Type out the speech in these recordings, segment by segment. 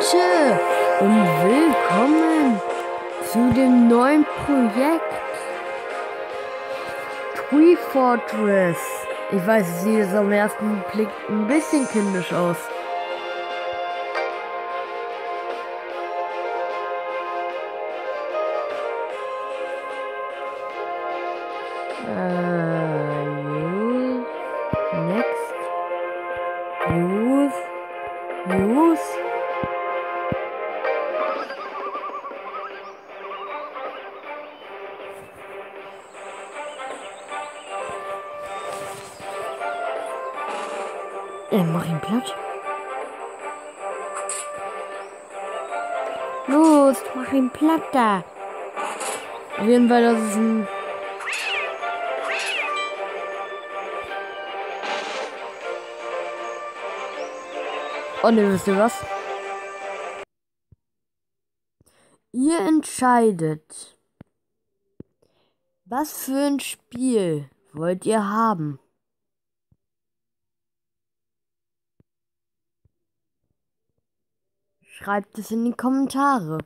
Leute und willkommen zu dem neuen Projekt Tree Fortress. Ich weiß, es sieht jetzt am ersten Blick ein bisschen kindisch aus. Platt. Los, mach ihn platt da. Auf jeden Fall, das ist ein Oh ne, wisst ihr was? Ihr entscheidet. Was für ein Spiel wollt ihr haben? Schreibt es in die Kommentare.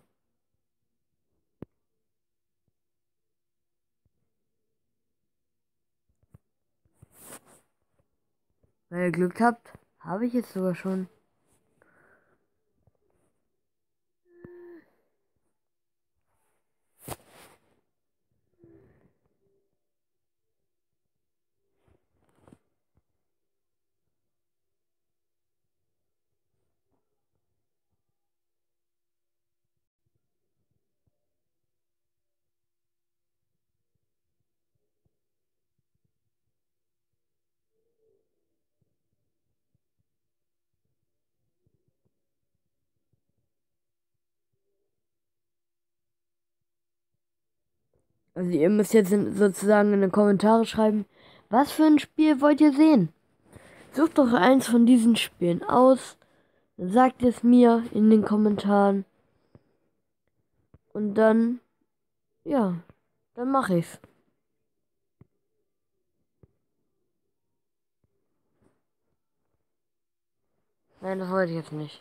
Wenn ihr Glück habt, habe ich es sogar schon. Also ihr müsst jetzt sozusagen in den Kommentare schreiben, was für ein Spiel wollt ihr sehen? Sucht doch eins von diesen Spielen aus, sagt es mir in den Kommentaren und dann, ja, dann mache ich's. Nein, das wollte ich jetzt nicht.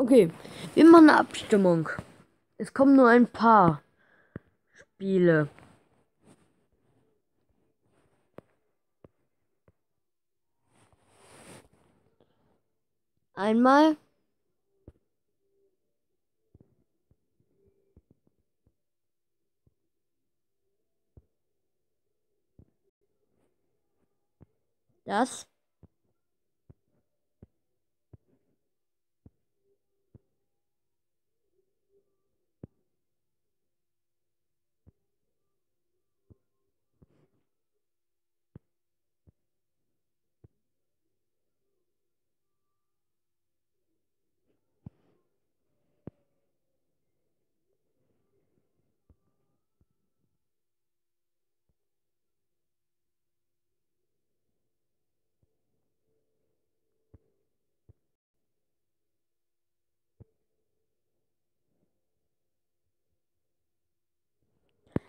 Okay, wir machen eine Abstimmung. Es kommen nur ein paar Spiele. Einmal das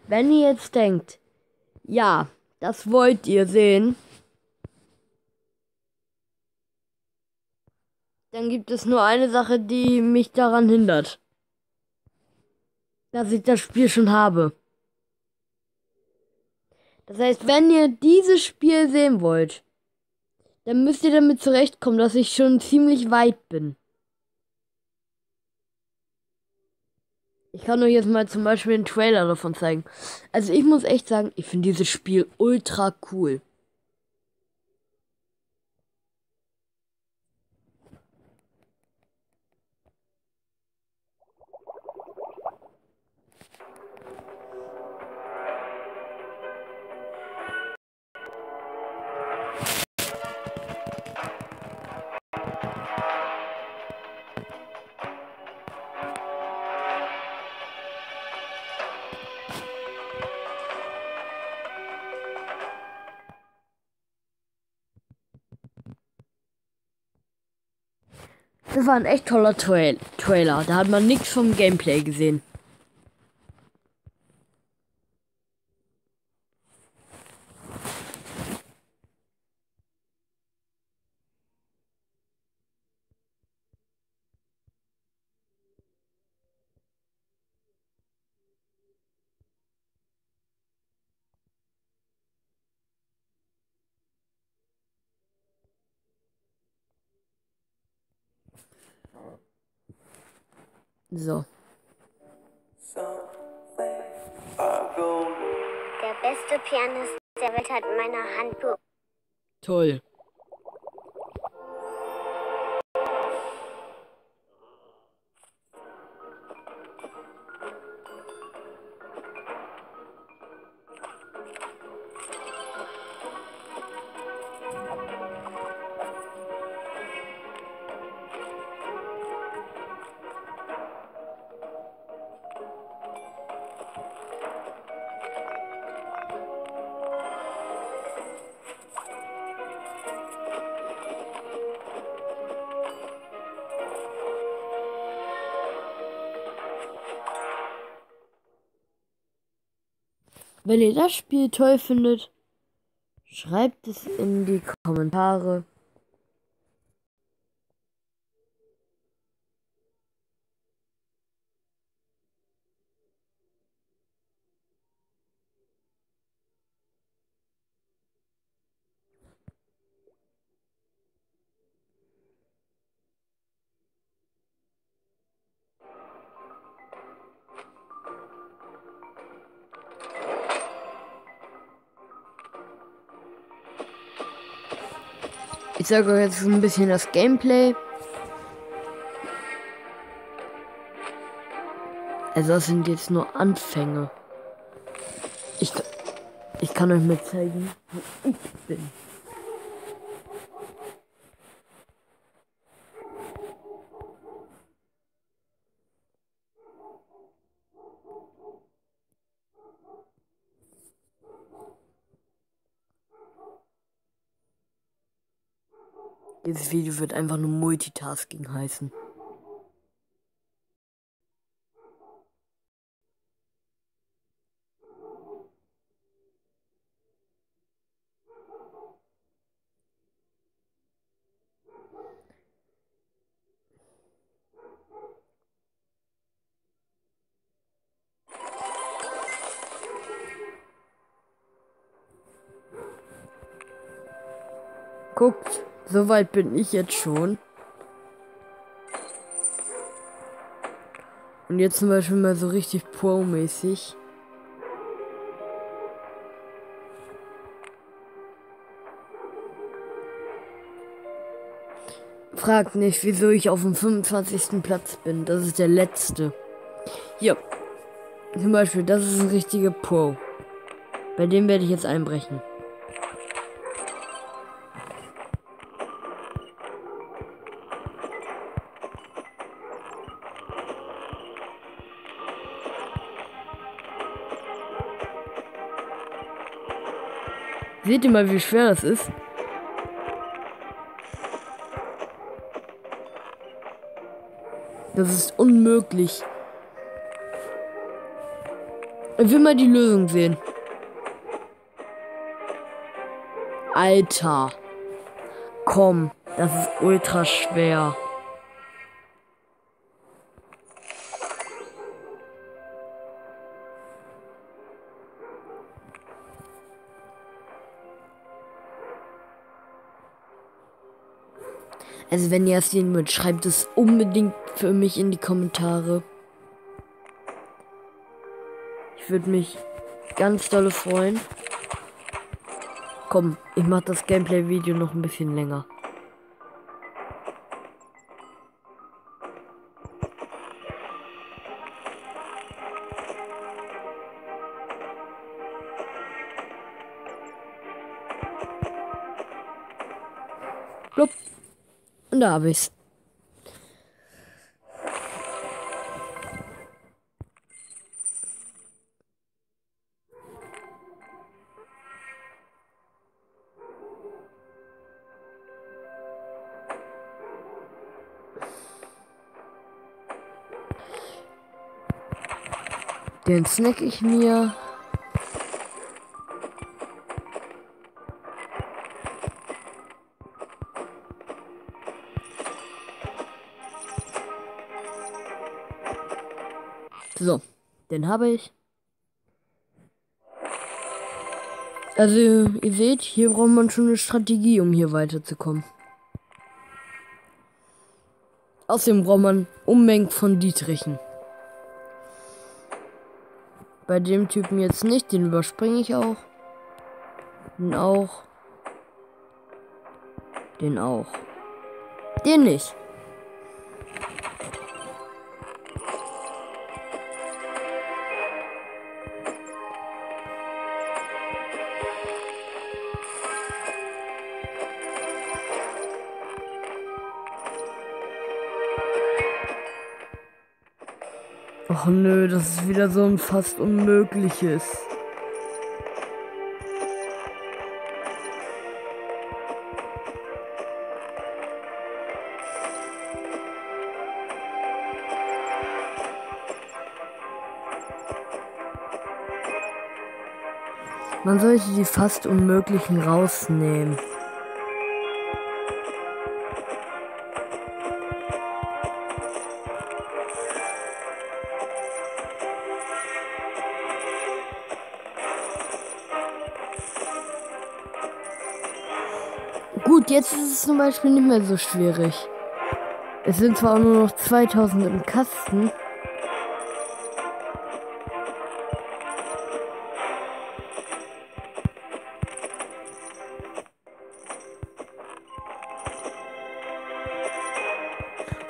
Wenn ihr jetzt denkt, ja, das wollt ihr sehen, dann gibt es nur eine Sache, die mich daran hindert. Dass ich das Spiel schon habe. Das heißt, wenn ihr dieses Spiel sehen wollt, dann müsst ihr damit zurechtkommen, dass ich schon ziemlich weit bin. Ich kann euch jetzt mal zum Beispiel einen Trailer davon zeigen. Also ich muss echt sagen, ich finde dieses Spiel ultra cool. Das war ein echt toller Trail Trailer. Da hat man nichts vom Gameplay gesehen. So. Der beste Pianist der Welt hat in meiner Hand. Toll. Wenn ihr das Spiel toll findet, schreibt es in die Kommentare. Ich sage euch jetzt ein bisschen das Gameplay. Also das sind jetzt nur Anfänge. Ich, ich kann euch mal zeigen, wo ich bin. Dieses Video wird einfach nur Multitasking heißen. Guckt. Soweit bin ich jetzt schon. Und jetzt zum Beispiel mal so richtig Pro-mäßig. Fragt nicht, wieso ich auf dem 25. Platz bin. Das ist der letzte. Hier. Zum Beispiel, das ist ein richtiger Pro. Bei dem werde ich jetzt einbrechen. Seht ihr mal, wie schwer das ist? Das ist unmöglich. Ich will mal die Lösung sehen. Alter. Komm, das ist ultra schwer. Also wenn ihr es sehen wollt, schreibt es unbedingt für mich in die Kommentare. Ich würde mich ganz dolle freuen. Komm, ich mache das Gameplay-Video noch ein bisschen länger. Und da habe ich's. Den snack ich mir. Den habe ich. Also, ihr seht, hier braucht man schon eine Strategie, um hier weiterzukommen. Außerdem braucht man Unmengen von Dietrichen. Bei dem Typen jetzt nicht, den überspringe ich auch. Den auch. Den auch. Den nicht. Och nö, das ist wieder so ein fast unmögliches. Man sollte die fast unmöglichen rausnehmen. Gut, jetzt ist es zum Beispiel nicht mehr so schwierig. Es sind zwar nur noch 2000 im Kasten.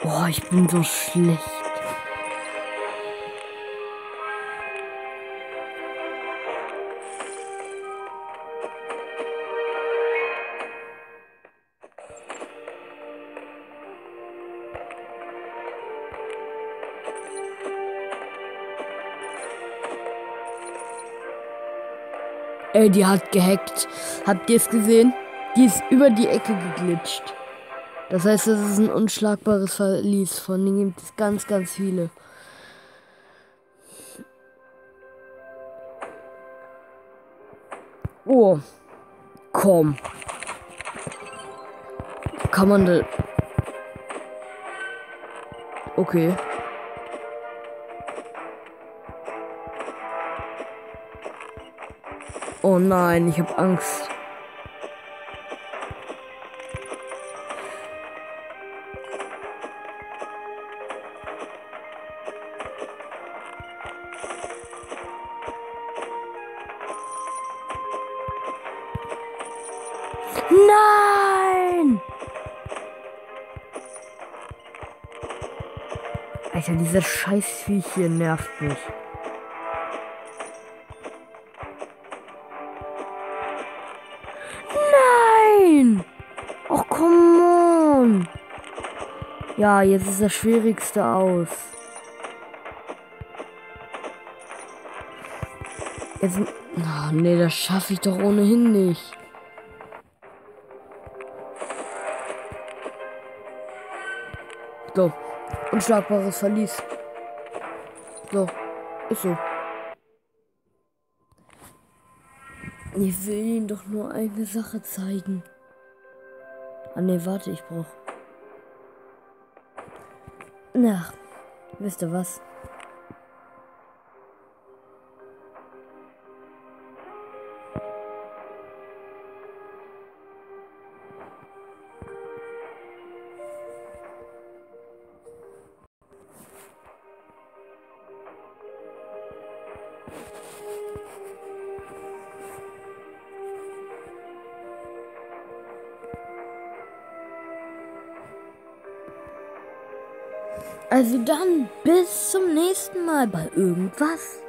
Boah, ich bin so schlecht. Ey, die hat gehackt. Habt ihr es gesehen? Die ist über die Ecke geglitscht. Das heißt, das ist ein unschlagbares Verlies. Von denen gibt es ganz, ganz viele. Oh. Komm. Kann man da. Okay. Oh nein, ich habe Angst. Nein! Alter, dieser Scheißviech hier nervt mich. Ja, jetzt ist das Schwierigste aus. Jetzt. Oh, nee, das schaffe ich doch ohnehin nicht. So. Unschlagbares Verlies. So. Ist so. Ich will Ihnen doch nur eine Sache zeigen. Ah ne, warte, ich brauch. Na, wisst ihr was? Also dann bis zum nächsten Mal bei irgendwas.